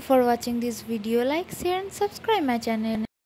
you for watching this video. Like share and subscribe my channel.